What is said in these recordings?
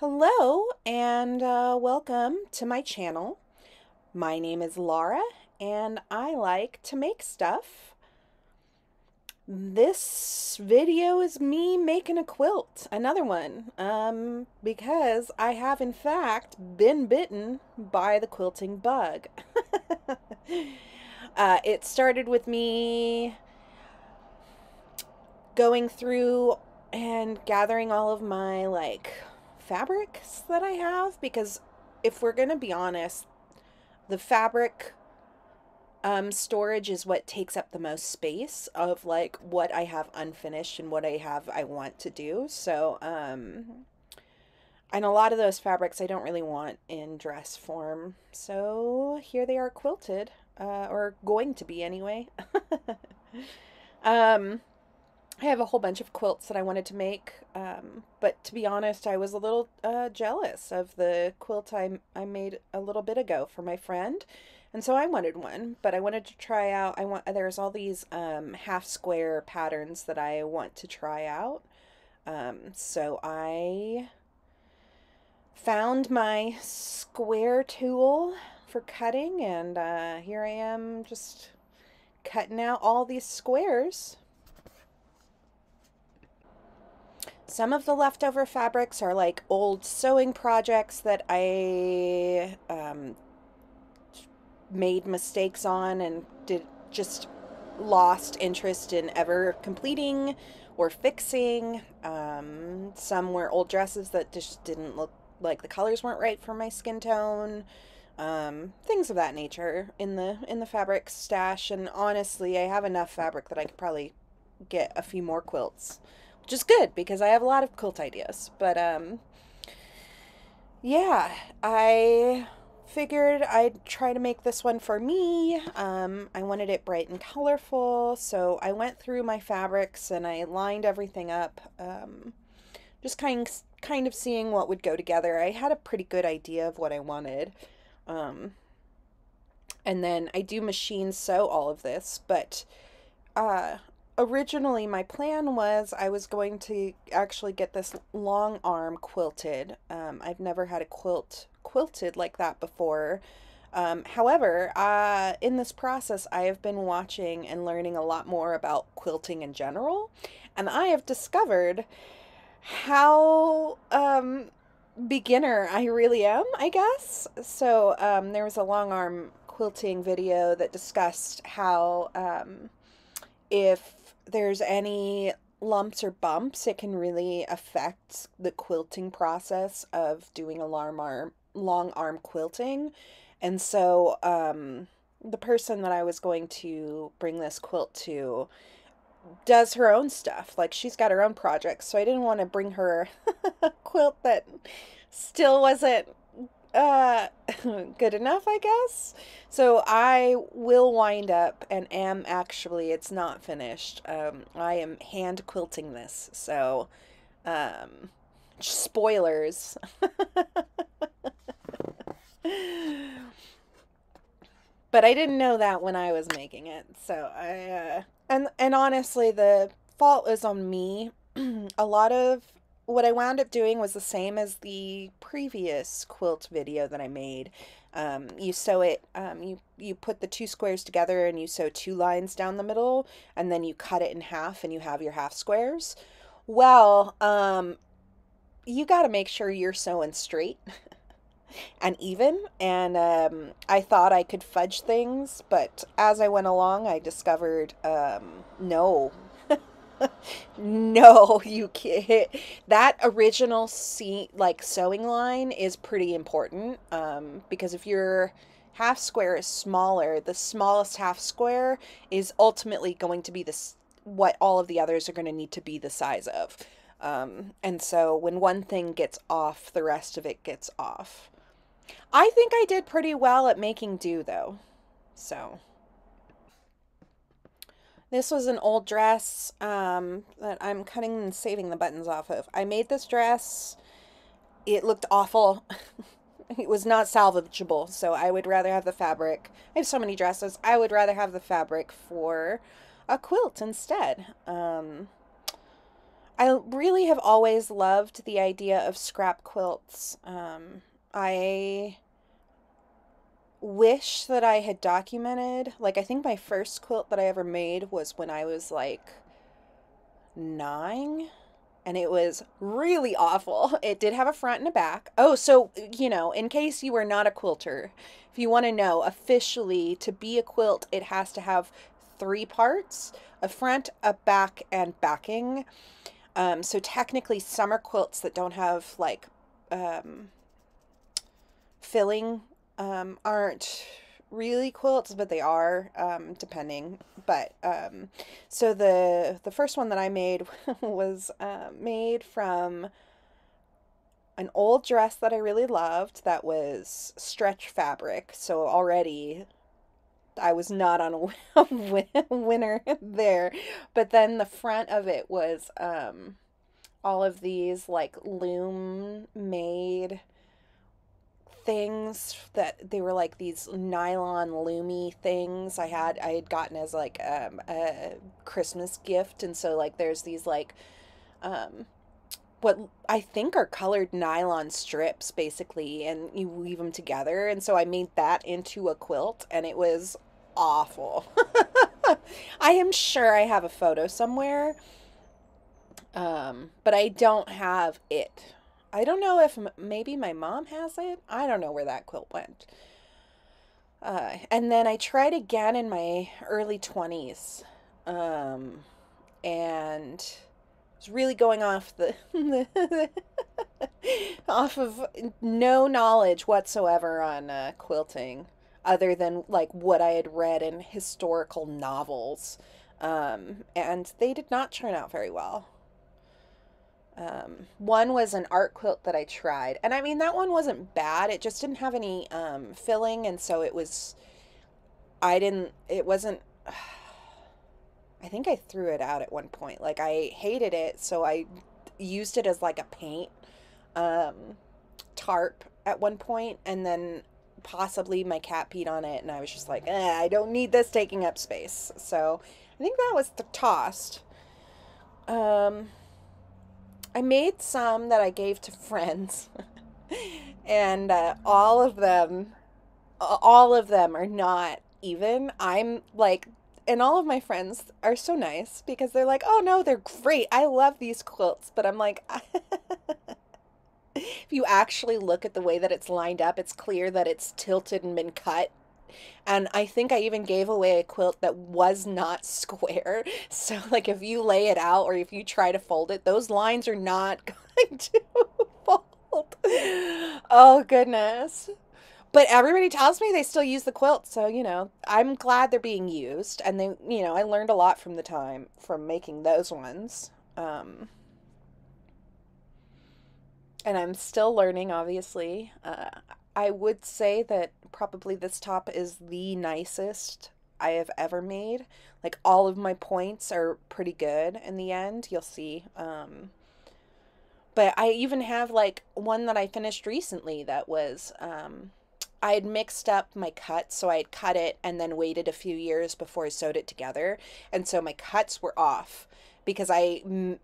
Hello and uh, welcome to my channel. My name is Lara and I like to make stuff. This video is me making a quilt, another one, um, because I have in fact been bitten by the quilting bug. uh, it started with me going through and gathering all of my like fabrics that I have because if we're going to be honest, the fabric um, storage is what takes up the most space of like what I have unfinished and what I have I want to do. So, um, and a lot of those fabrics I don't really want in dress form. So here they are quilted, uh, or going to be anyway. um, I have a whole bunch of quilts that I wanted to make, um, but to be honest, I was a little uh, jealous of the quilt I, I made a little bit ago for my friend, and so I wanted one. But I wanted to try out. I want there's all these um, half square patterns that I want to try out. Um, so I found my square tool for cutting, and uh, here I am just cutting out all these squares Some of the leftover fabrics are like old sewing projects that I um, made mistakes on and did just lost interest in ever completing or fixing. Um, some were old dresses that just didn't look like the colors weren't right for my skin tone. Um, things of that nature in the in the fabric stash and honestly I have enough fabric that I could probably get a few more quilts which is good because I have a lot of quilt ideas. But um, yeah, I figured I'd try to make this one for me. Um, I wanted it bright and colorful, so I went through my fabrics and I lined everything up. Um, just kind kind of seeing what would go together. I had a pretty good idea of what I wanted. Um, and then I do machine sew all of this, but uh, originally my plan was I was going to actually get this long arm quilted. Um, I've never had a quilt quilted like that before. Um, however, uh, in this process, I have been watching and learning a lot more about quilting in general, and I have discovered how um, beginner I really am, I guess. So um, there was a long arm quilting video that discussed how um, if there's any lumps or bumps, it can really affect the quilting process of doing a long arm, long arm quilting. And so, um, the person that I was going to bring this quilt to does her own stuff. Like she's got her own projects. So I didn't want to bring her a quilt that still wasn't uh good enough i guess. So i will wind up and am actually it's not finished um i am hand quilting this so um spoilers. But i didn't know that when i was making it so i uh and and honestly the fault is on me. A lot of what I wound up doing was the same as the previous quilt video that I made. Um, you sew it, um, you, you put the two squares together and you sew two lines down the middle and then you cut it in half and you have your half squares. Well, um, you got to make sure you're sewing straight and even. And um, I thought I could fudge things, but as I went along, I discovered um, no, no, you can't. That original seam, like sewing line, is pretty important um, because if your half square is smaller, the smallest half square is ultimately going to be this what all of the others are going to need to be the size of. Um, and so when one thing gets off, the rest of it gets off. I think I did pretty well at making do though. So. This was an old dress um, that I'm cutting and saving the buttons off of. I made this dress. It looked awful. it was not salvageable, so I would rather have the fabric. I have so many dresses. I would rather have the fabric for a quilt instead. Um, I really have always loved the idea of scrap quilts. Um, I wish that I had documented, like, I think my first quilt that I ever made was when I was like nine, and it was really awful. It did have a front and a back. Oh, so, you know, in case you are not a quilter, if you want to know, officially, to be a quilt, it has to have three parts a front, a back, and backing. Um, so technically, summer quilts that don't have like um, filling um, aren't really quilts, but they are um, depending. But um, so the the first one that I made was uh, made from an old dress that I really loved that was stretch fabric. So already I was not on a winner there. But then the front of it was um, all of these like loom made things that they were like these nylon loomy things I had I had gotten as like um, a Christmas gift and so like there's these like um, what I think are colored nylon strips basically and you weave them together and so I made that into a quilt and it was awful. I am sure I have a photo somewhere. Um, but I don't have it. I don't know if maybe my mom has it. I don't know where that quilt went. Uh, and then I tried again in my early 20s. Um, and was really going off the off of no knowledge whatsoever on uh, quilting other than like what I had read in historical novels. Um, and they did not turn out very well. Um, one was an art quilt that I tried, and I mean that one wasn't bad. It just didn't have any um, filling, and so it was. I didn't. It wasn't. I think I threw it out at one point. Like I hated it, so I used it as like a paint um, tarp at one point, and then possibly my cat peed on it, and I was just like, eh, I don't need this taking up space. So I think that was the tossed. Um, I made some that I gave to friends, and uh, all of them, all of them are not even. I'm like, and all of my friends are so nice because they're like, oh no, they're great. I love these quilts, but I'm like. if you actually look at the way that it's lined up, it's clear that it's tilted and been cut. And I think I even gave away a quilt that was not square. So, like, if you lay it out or if you try to fold it, those lines are not going to fold. Oh, goodness. But everybody tells me they still use the quilt. So, you know, I'm glad they're being used. And they, you know, I learned a lot from the time from making those ones. Um, and I'm still learning, obviously. Uh, I would say that probably this top is the nicest I have ever made. Like all of my points are pretty good in the end. You'll see. Um, but I even have like one that I finished recently that was um, I had mixed up my cuts, so I had cut it and then waited a few years before I sewed it together, and so my cuts were off because I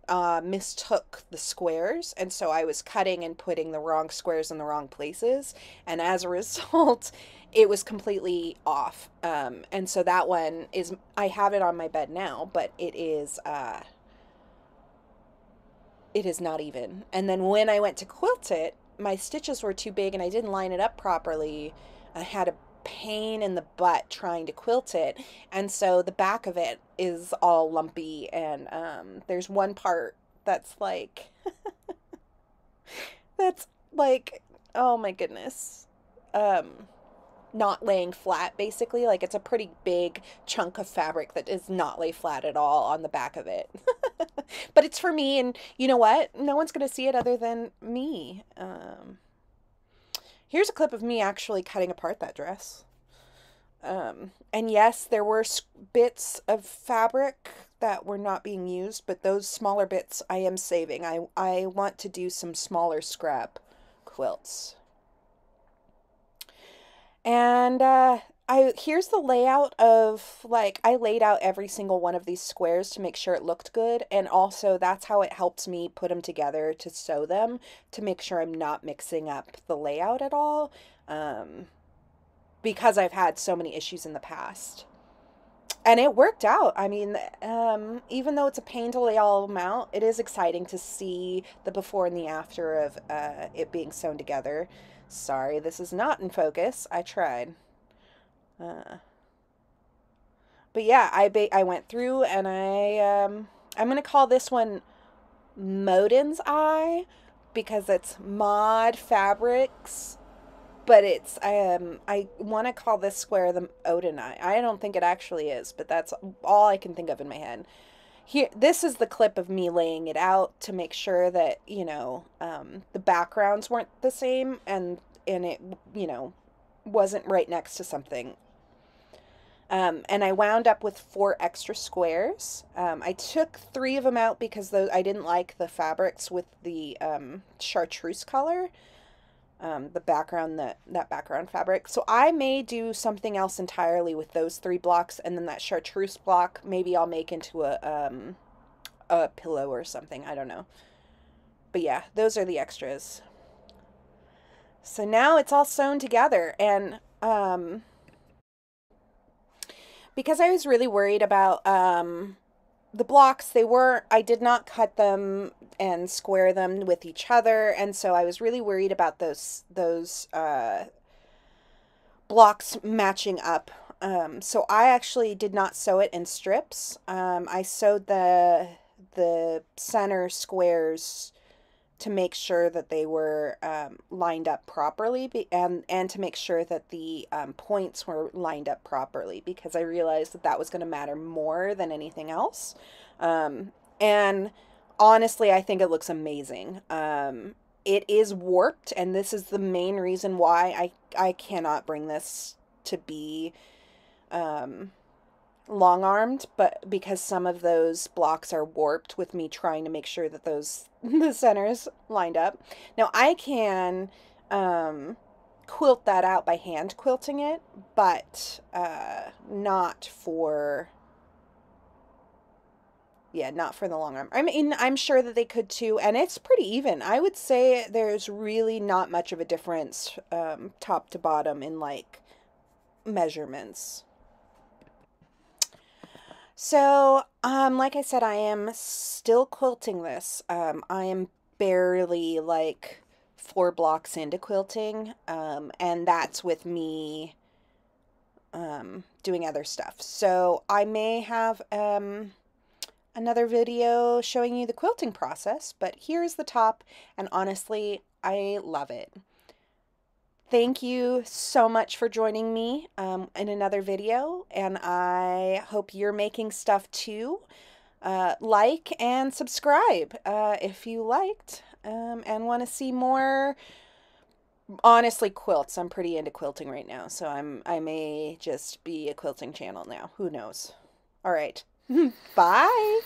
uh, mistook the squares. And so I was cutting and putting the wrong squares in the wrong places. And as a result, it was completely off. Um, and so that one is, I have it on my bed now, but it is, uh, it is not even. And then when I went to quilt it, my stitches were too big and I didn't line it up properly. I had a pain in the butt trying to quilt it. And so the back of it is all lumpy. And um, there's one part that's like, that's like, oh my goodness. Um, not laying flat basically like it's a pretty big chunk of fabric that does not lay flat at all on the back of it but it's for me and you know what no one's going to see it other than me um, Here's a clip of me actually cutting apart that dress. Um, and yes, there were bits of fabric that were not being used, but those smaller bits I am saving. I, I want to do some smaller scrap quilts. And uh, I here's the layout of like I laid out every single one of these squares to make sure it looked good and also that's how it helps me put them together to sew them to make sure I'm not mixing up the layout at all um, because I've had so many issues in the past. And it worked out. I mean, um, even though it's a pain to lay all of them out, it is exciting to see the before and the after of uh, it being sewn together. Sorry, this is not in focus. I tried. Uh, but yeah, I ba- I went through and I um, I'm gonna call this one Modin's Eye because it's Mod Fabrics, but it's um I want to call this square the Odin Eye. I don't think it actually is, but that's all I can think of in my head. Here, this is the clip of me laying it out to make sure that you know um, the backgrounds weren't the same and and it you know wasn't right next to something um, and I wound up with four extra squares. Um, I took three of them out because those I didn't like the fabrics with the um, chartreuse color, um, the background that that background fabric. So I may do something else entirely with those three blocks, and then that chartreuse block maybe I'll make into a um, a pillow or something. I don't know. But yeah, those are the extras. So now it's all sewn together, and um because I was really worried about um, the blocks. They were I did not cut them and square them with each other, and so I was really worried about those those uh, blocks matching up. Um, so I actually did not sew it in strips. Um, I sewed the the center squares to make sure that they were um, lined up properly be- and and to make sure that the um, points were lined up properly because I realized that that was going to matter more than anything else. Um, and honestly, I think it looks amazing. Um, it is warped, and this is the main reason why I I cannot bring this to be um, long armed, but because some of those blocks are warped with me trying to make sure that those the centers lined up. Now I can um, quilt that out by hand quilting it, but uh, not for yeah, not for the long arm. I mean, I'm sure that they could too, and it's pretty even. I would say there's really not much of a difference um, top to bottom in like measurements. So, um, like I said, I am still quilting this. Um, I am barely like four blocks into quilting, um, and that's with me um, doing other stuff. So I may have um, another video showing you the quilting process, but here's the top, and honestly, I love it. Thank you so much for joining me um, in another video, and I hope you're making stuff too. Uh, like and subscribe uh, if you liked um, and want to see more. Honestly, quilts. I'm pretty into quilting right now, so I'm I may just be a quilting channel now. Who knows? All right. Bye.